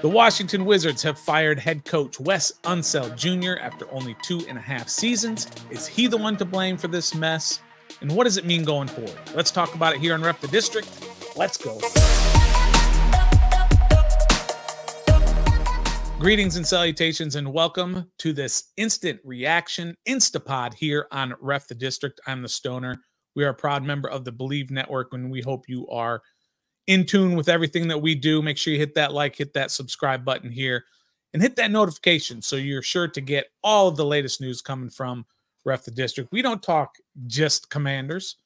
The Washington Wizards have fired head coach Wes Unseld Jr. after only two and a half seasons. Is he the one to blame for this mess? And what does it mean going forward? Let's talk about it here on Ref the District. Let's go. Greetings and salutations, and welcome to this instant reaction Instapod here on Ref the District. I'm the Stoner. We are a proud member of the Believe Network, and we hope you are in tune with everything that we do. Make sure you hit that like, hit that subscribe button here, and hit that notification so you're sure to get all of the latest news coming from Ref the District. We don't talk just commanders.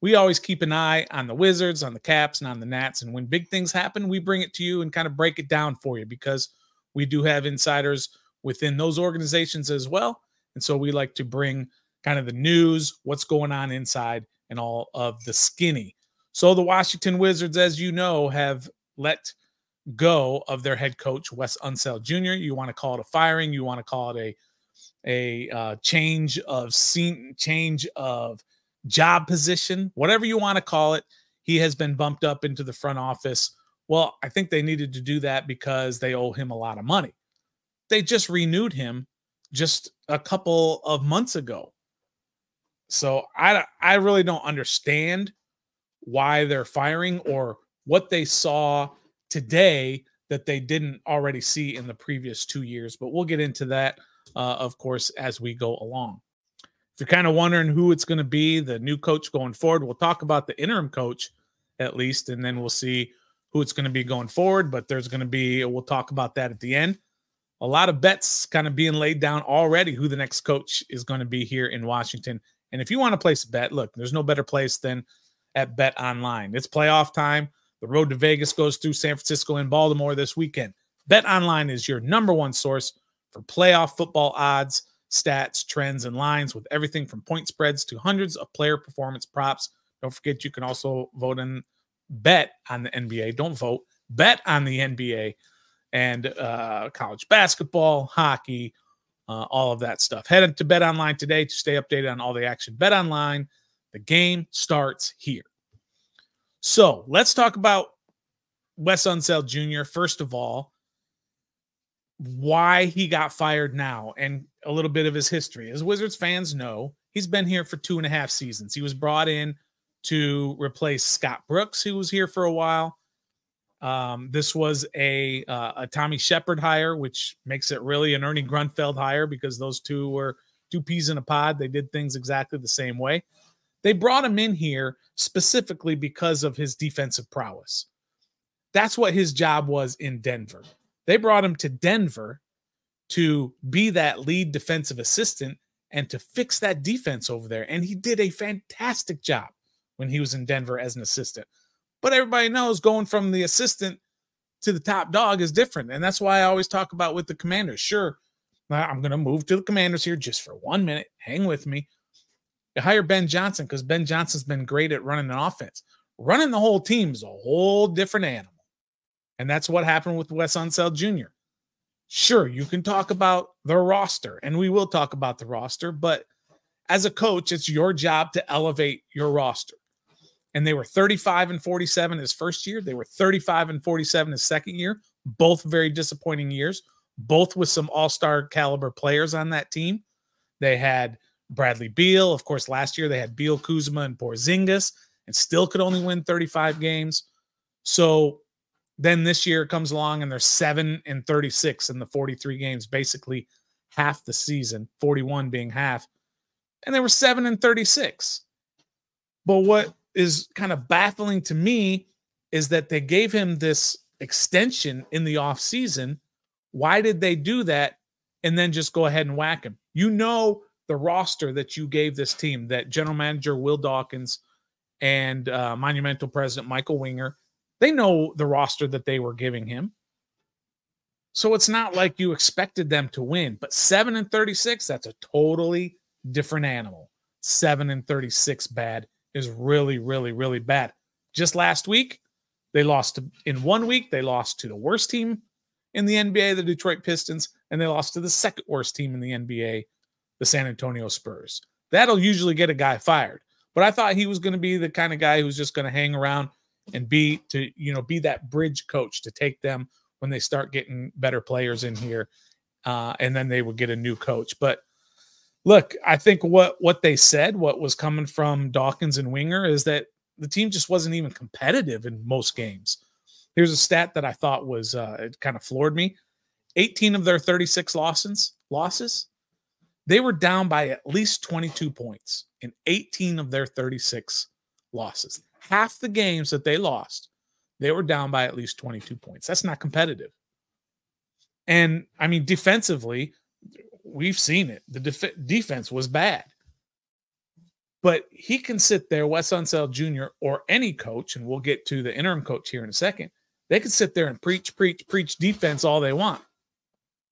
We always keep an eye on the Wizards, on the Caps, and on the Nats. And when big things happen, we bring it to you and kind of break it down for you because we do have insiders within those organizations as well. And so we like to bring kind of the news, what's going on inside, and all of the skinny. So the Washington Wizards, as you know, have let go of their head coach Wes Unseld Jr. You want to call it a firing, you want to call it a a uh, change of scene, change of job position, whatever you want to call it. He has been bumped up into the front office. Well, I think they needed to do that because they owe him a lot of money. They just renewed him just a couple of months ago. So I I really don't understand why they're firing or what they saw today that they didn't already see in the previous two years. But we'll get into that, uh, of course, as we go along. If you're kind of wondering who it's going to be, the new coach going forward, we'll talk about the interim coach at least, and then we'll see who it's going to be going forward. But there's going to be, we'll talk about that at the end. A lot of bets kind of being laid down already who the next coach is going to be here in Washington. And if you want to place a bet, look, there's no better place than at Bet Online. It's playoff time. The road to Vegas goes through San Francisco and Baltimore this weekend. Bet Online is your number one source for playoff football odds, stats, trends, and lines with everything from point spreads to hundreds of player performance props. Don't forget, you can also vote and bet on the NBA. Don't vote, bet on the NBA and uh, college basketball, hockey, uh, all of that stuff. Head to Bet Online today to stay updated on all the action. Bet Online the game starts here. So let's talk about Wes Unseld Jr. First of all, why he got fired now and a little bit of his history. As Wizards fans know, he's been here for two and a half seasons. He was brought in to replace Scott Brooks, who was here for a while. Um, this was a uh, a Tommy Sheppard hire, which makes it really an Ernie Grunfeld hire because those two were two peas in a pod. They did things exactly the same way. They brought him in here specifically because of his defensive prowess. That's what his job was in Denver. They brought him to Denver to be that lead defensive assistant and to fix that defense over there. And he did a fantastic job when he was in Denver as an assistant. But everybody knows going from the assistant to the top dog is different. And that's why I always talk about with the commanders. Sure, I'm going to move to the commanders here just for one minute. Hang with me. You hire Ben Johnson because Ben Johnson's been great at running an offense. Running the whole team is a whole different animal. And that's what happened with Wes Unseld Jr. Sure, you can talk about the roster, and we will talk about the roster, but as a coach, it's your job to elevate your roster. And they were 35 and 47 his first year. They were 35 and 47 his second year. Both very disappointing years, both with some all star caliber players on that team. They had Bradley Beal. Of course, last year they had Beal, Kuzma, and Porzingis, and still could only win 35 games. So then this year comes along and they're seven and 36 in the 43 games, basically half the season, 41 being half. And they were seven and 36. But what is kind of baffling to me is that they gave him this extension in the off season. Why did they do that and then just go ahead and whack him? You know the roster that you gave this team, that general manager Will Dawkins and uh, monumental president Michael Winger, they know the roster that they were giving him. So it's not like you expected them to win, but 7 and 36, that's a totally different animal. 7 and 36 bad is really, really, really bad. Just last week, they lost to, in one week, they lost to the worst team in the NBA, the Detroit Pistons, and they lost to the second worst team in the NBA, the San Antonio Spurs. That'll usually get a guy fired. But I thought he was going to be the kind of guy who's just going to hang around and be to, you know, be that bridge coach to take them when they start getting better players in here, uh, and then they would get a new coach. But look, I think what what they said, what was coming from Dawkins and Winger, is that the team just wasn't even competitive in most games. Here's a stat that I thought was uh, it kind of floored me: 18 of their 36 losses losses, they were down by at least 22 points in 18 of their 36 losses. Half the games that they lost, they were down by at least 22 points. That's not competitive. And I mean, defensively, we've seen it. The def- defense was bad. But he can sit there, Wes Unseld Jr. or any coach, and we'll get to the interim coach here in a second. They can sit there and preach, preach, preach defense all they want.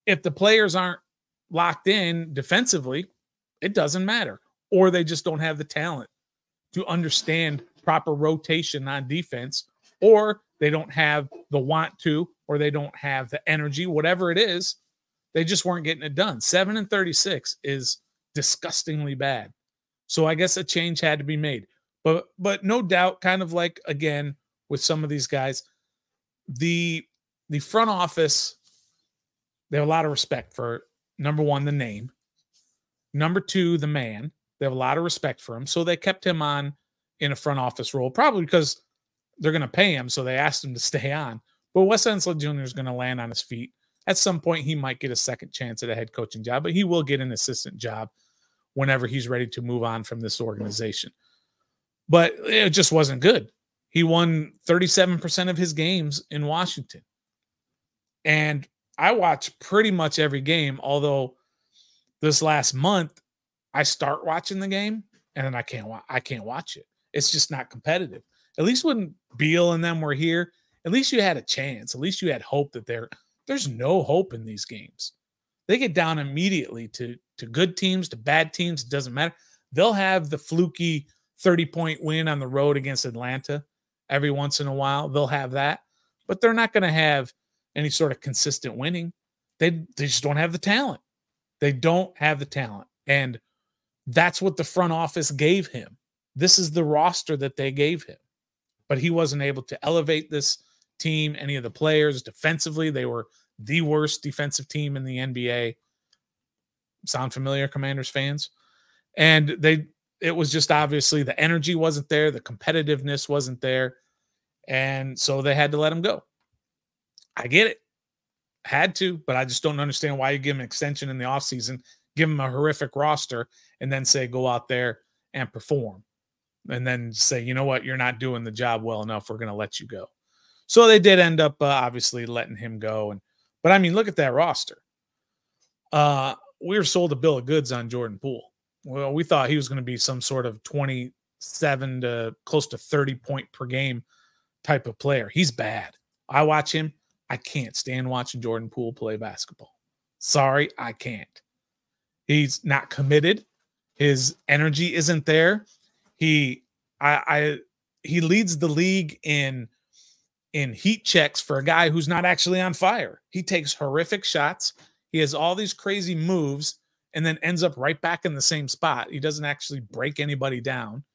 If the players aren't locked in defensively, it doesn't matter. Or they just don't have the talent to understand proper rotation on defense, or they don't have the want to, or they don't have the energy, whatever it is. They just weren't getting it done. Seven and 36 is disgustingly bad. So I guess a change had to be made. But but no doubt, kind of like again with some of these guys, the the front office, they have a lot of respect for number one, the name. Number two, the man. They have a lot of respect for him. So they kept him on in a front office role, probably because they're going to pay him. So they asked him to stay on. But Wes Unseld Jr. is going to land on his feet. At some point, he might get a second chance at a head coaching job, but he will get an assistant job whenever he's ready to move on from this organization. But it just wasn't good. He won 37% of his games in Washington. And I watch pretty much every game, although this last month I start watching the game and then I can't wa- I can't watch it. It's just not competitive. At least when Beal and them were here, at least you had a chance. At least you had hope that there there's no hope in these games. They get down immediately to to good teams, to bad teams, it doesn't matter. They'll have the fluky 30 point win on the road against Atlanta every once in a while. They'll have that, but they're not going to have any sort of consistent winning. They they just don't have the talent. They don't have the talent. And that's what the front office gave him. This is the roster that they gave him. But he wasn't able to elevate this team, any of the players defensively. They were the worst defensive team in the NBA. Sound familiar, Commanders fans? And they it was just obviously the energy wasn't there, the competitiveness wasn't there. And so they had to let him go. I get it. Had to, but I just don't understand why you give him an extension in the offseason, give him a horrific roster, and then say go out there and perform. And then say, you know what, you're not doing the job well enough. We're going to let you go. So they did end up uh, obviously letting him go. And but I mean, look at that roster. Uh, we were sold a bill of goods on Jordan Poole. Well, we thought he was going to be some sort of 27 to close to 30 point per game type of player. He's bad. I watch him. I can't stand watching Jordan Poole play basketball. Sorry, I can't. He's not committed. His energy isn't there. He I I he leads the league in in heat checks for a guy who's not actually on fire. He takes horrific shots. He has all these crazy moves and then ends up right back in the same spot. He doesn't actually break anybody down.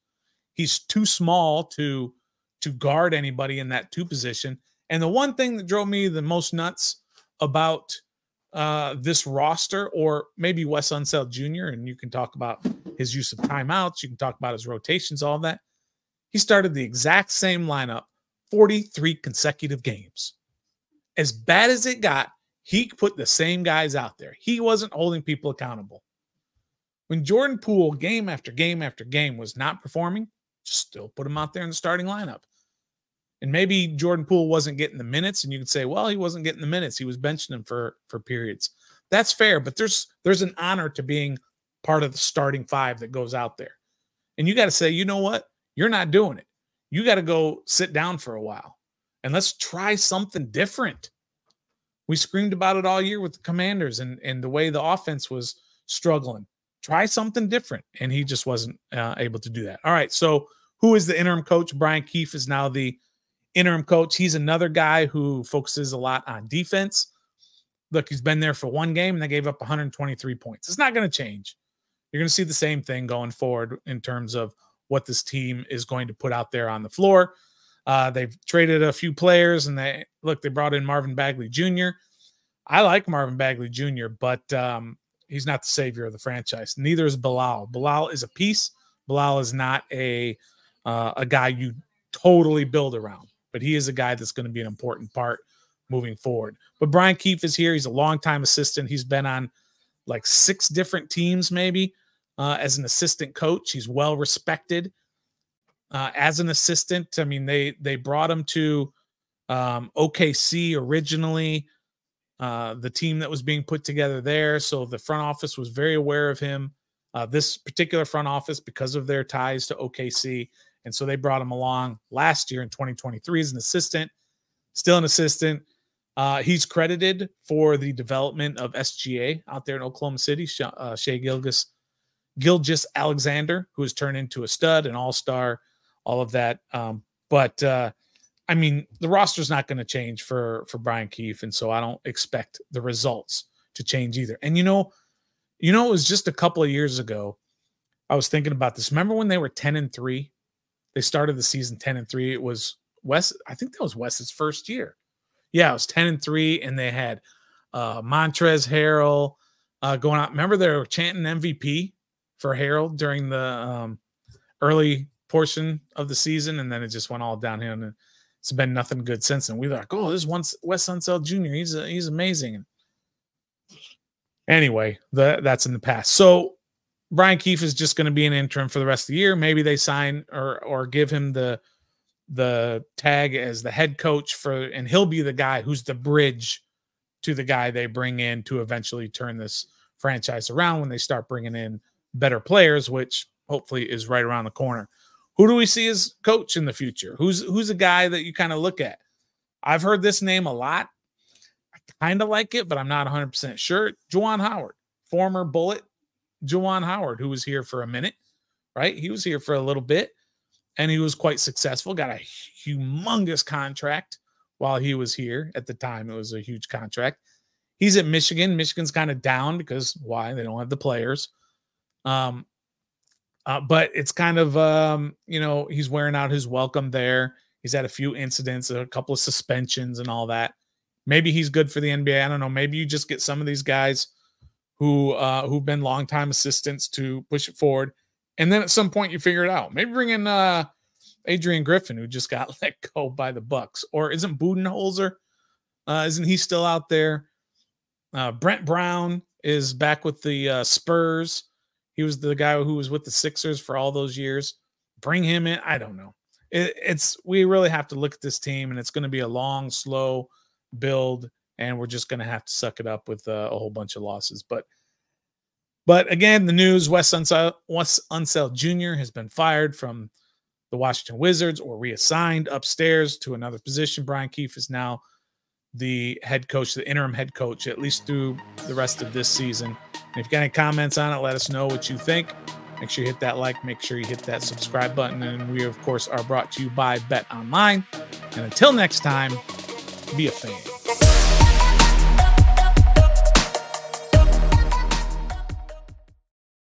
He's too small to to guard anybody in that two position and the one thing that drove me the most nuts about uh, this roster, or maybe Wes Unseld Jr., and you can talk about his use of timeouts, you can talk about his rotations, all that. He started the exact same lineup 43 consecutive games. As bad as it got, he put the same guys out there. He wasn't holding people accountable. When Jordan Poole, game after game after game, was not performing, still put him out there in the starting lineup. And maybe Jordan Poole wasn't getting the minutes, and you could say, well, he wasn't getting the minutes. He was benching them for for periods. That's fair, but there's there's an honor to being part of the starting five that goes out there. And you got to say, you know what? You're not doing it. You got to go sit down for a while and let's try something different. We screamed about it all year with the commanders and, and the way the offense was struggling. Try something different. And he just wasn't uh, able to do that. All right. So, who is the interim coach? Brian Keefe is now the interim coach. He's another guy who focuses a lot on defense. Look, he's been there for one game and they gave up 123 points. It's not going to change. You're going to see the same thing going forward in terms of what this team is going to put out there on the floor. Uh, they've traded a few players, and they look. They brought in Marvin Bagley Jr. I like Marvin Bagley Jr., but um, he's not the savior of the franchise. Neither is Bilal. Bilal is a piece. Bilal is not a uh, a guy you totally build around, but he is a guy that's going to be an important part moving forward. But Brian Keefe is here. He's a longtime assistant. He's been on like six different teams, maybe uh, as an assistant coach. He's well respected uh, as an assistant. I mean, they they brought him to um, OKC originally, uh, the team that was being put together there. So the front office was very aware of him. Uh, this particular front office because of their ties to OKC, and so they brought him along last year in 2023 as an assistant. Still an assistant. Uh, he's credited for the development of SGA out there in Oklahoma City. uh, Shai Gilgeous, Gilgeous Alexander, who has turned into a stud, an all star, all of that. Um, but uh, I mean, the roster's not going to change for for Brian Keefe, and so I don't expect the results to change either. And you know, you know, it was just a couple of years ago. I was thinking about this. Remember when they were ten and three? They started the season ten and three. It was Wes. I think that was Wes's first year yeah, it was 10 and 3, and they had uh Montrezl Harrell uh going out. Remember they were chanting MVP for Harrell during the um early portion of the season, and then it just went all downhill. And it's been nothing good since. And we were like, oh, this one's Wes Unseld Jr. He's a, he's amazing. Anyway, the, that's in the past. So Brian Keefe is just going to be an interim for the rest of the year. Maybe they sign or or give him the the tag as the head coach for, and he'll be the guy who's the bridge to the guy they bring in to eventually turn this franchise around when they start bringing in better players, which hopefully is right around the corner. Who do we see as coach in the future? Who's who's a guy that you kind of look at? I've heard this name a lot. I kind of like it, but I'm not 100% sure. Juwan Howard, former Bullet Juwan Howard, who was here for a minute, right? He was here for a little bit and he was quite successful. Got a humongous contract while he was here. At the time, it was a huge contract. He's at Michigan. Michigan's kind of down because why? They don't have the players. Um, uh, but it's kind of um, you know, he's wearing out his welcome there. He's had a few incidents, a couple of suspensions, and all that. Maybe he's good for the NBA. I don't know. Maybe you just get some of these guys who uh, who've been longtime assistants to push it forward and then at some point you figure it out. Maybe bring in uh, Adrian Griffin, who just got let go by the Bucks, or isn't Budenholzer? Uh, isn't he still out there? Uh, Brett Brown is back with the uh, Spurs. He was the guy who was with the Sixers for all those years. Bring him in. I don't know. It, it's we really have to look at this team, and it's going to be a long, slow build, and we're just going to have to suck it up with uh, a whole bunch of losses. But but again, the news Wes Unseld, Wes Jr. has been fired from the Washington Wizards or reassigned upstairs to another position. Brian Keefe is now the head coach, the interim head coach, at least through the rest of this season. And if you got any comments on it, let us know what you think. Make sure you hit that like, make sure you hit that subscribe button. And we, of course, are brought to you by Bet Online. And until next time, be a fan.